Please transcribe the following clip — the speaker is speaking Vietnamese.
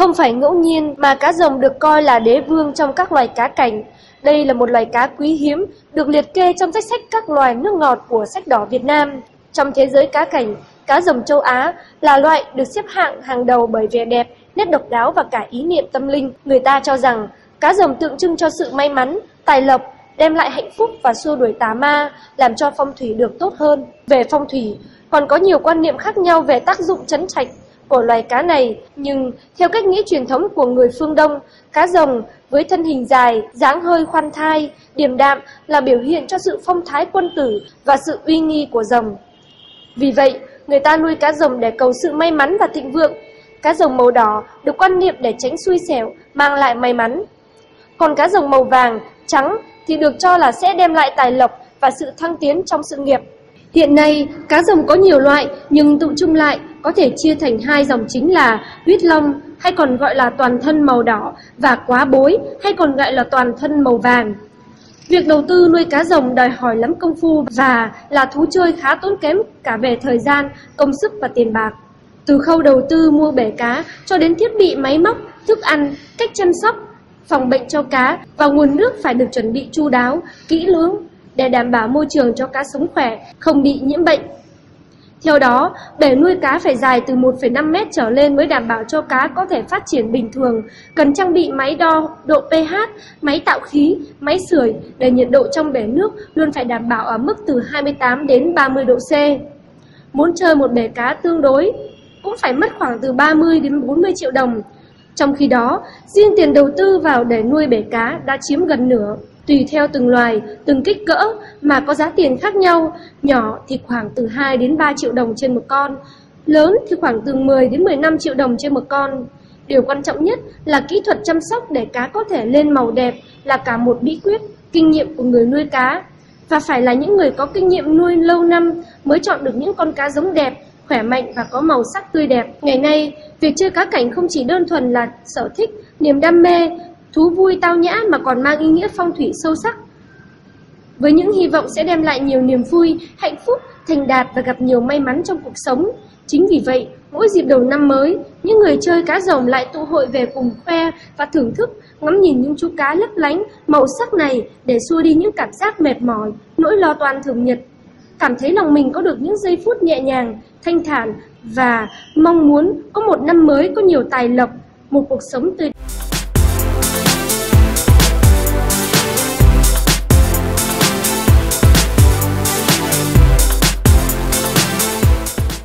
Không phải ngẫu nhiên mà cá rồng được coi là đế vương trong các loài cá cảnh. Đây là một loài cá quý hiếm, được liệt kê trong danh sách các loài nước ngọt của sách đỏ Việt Nam. Trong thế giới cá cảnh, cá rồng châu Á là loại được xếp hạng hàng đầu bởi vẻ đẹp, nét độc đáo và cả ý niệm tâm linh. Người ta cho rằng cá rồng tượng trưng cho sự may mắn, tài lộc, đem lại hạnh phúc và xua đuổi tà ma, làm cho phong thủy được tốt hơn. Về phong thủy, còn có nhiều quan niệm khác nhau về tác dụng chấn trạch của loài cá này, nhưng theo cách nghĩ truyền thống của người phương Đông, cá rồng với thân hình dài, dáng hơi khoan thai, điềm đạm là biểu hiện cho sự phong thái quân tử và sự uy nghi của rồng. Vì vậy, người ta nuôi cá rồng để cầu sự may mắn và thịnh vượng. Cá rồng màu đỏ được quan niệm để tránh xui xẻo, mang lại may mắn. Còn cá rồng màu vàng, trắng thì được cho là sẽ đem lại tài lộc và sự thăng tiến trong sự nghiệp. Hiện nay, cá rồng có nhiều loại nhưng tụ chung lại có thể chia thành hai dòng chính là huyết long hay còn gọi là toàn thân màu đỏ và quá bối hay còn gọi là toàn thân màu vàng. Việc đầu tư nuôi cá rồng đòi hỏi lắm công phu và là thú chơi khá tốn kém cả về thời gian, công sức và tiền bạc. Từ khâu đầu tư mua bể cá cho đến thiết bị máy móc, thức ăn, cách chăm sóc, phòng bệnh cho cá và nguồn nước phải được chuẩn bị chu đáo, kỹ lưỡng để đảm bảo môi trường cho cá sống khỏe, không bị nhiễm bệnh. Theo đó, bể nuôi cá phải dài từ 1,5 mét trở lên mới đảm bảo cho cá có thể phát triển bình thường. Cần trang bị máy đo độ pH, máy tạo khí, máy sưởi để nhiệt độ trong bể nước luôn phải đảm bảo ở mức từ 28 đến 30 độ C. Muốn chơi một bể cá tương đối cũng phải mất khoảng từ 30 đến 40 triệu đồng. Trong khi đó, riêng tiền đầu tư vào để nuôi bể cá đã chiếm gần nửa. Tùy theo từng loài, từng kích cỡ mà có giá tiền khác nhau, nhỏ thì khoảng từ 2 đến 3 triệu đồng trên một con, lớn thì khoảng từ 10 đến 15 triệu đồng trên một con. Điều quan trọng nhất là kỹ thuật chăm sóc để cá có thể lên màu đẹp là cả một bí quyết, kinh nghiệm của người nuôi cá. Và phải là những người có kinh nghiệm nuôi lâu năm mới chọn được những con cá giống đẹp, khỏe mạnh và có màu sắc tươi đẹp. Ngày nay, việc chơi cá cảnh không chỉ đơn thuần là sở thích, niềm đam mê thú vui tao nhã mà còn mang ý nghĩa phong thủy sâu sắc. Với những hy vọng sẽ đem lại nhiều niềm vui, hạnh phúc, thành đạt và gặp nhiều may mắn trong cuộc sống. Chính vì vậy, mỗi dịp đầu năm mới, những người chơi cá rồng lại tụ hội về cùng khoe và thưởng thức, ngắm nhìn những chú cá lấp lánh, màu sắc này để xua đi những cảm giác mệt mỏi, nỗi lo toan thường nhật. Cảm thấy lòng mình có được những giây phút nhẹ nhàng, thanh thản và mong muốn có một năm mới có nhiều tài lộc, một cuộc sống tươi